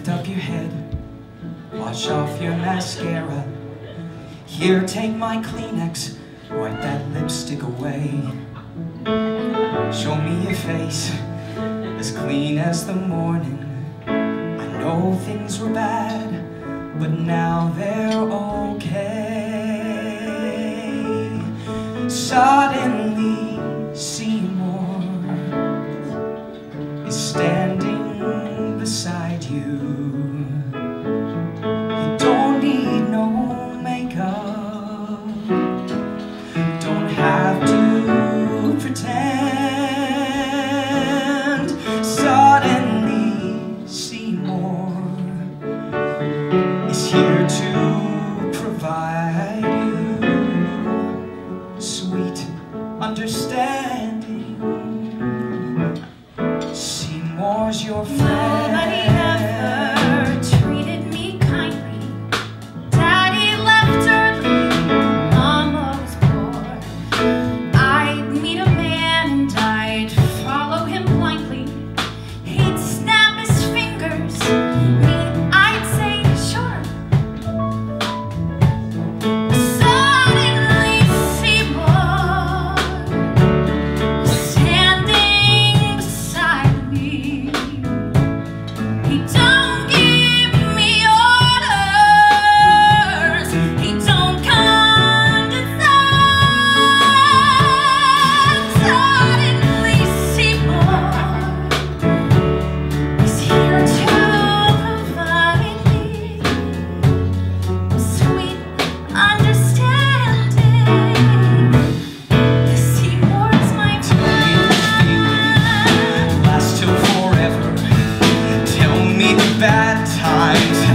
Lift up your head, wash off your mascara. Here, take my Kleenex, wipe that lipstick away. Show me your face, as clean as the morning. I know things were bad, but now they're okay. Suddenly, Seymour you. Don't need no makeup, don't have to pretend. Suddenly, Seymour is here to provide you sweet understanding. Seymour's your friend. times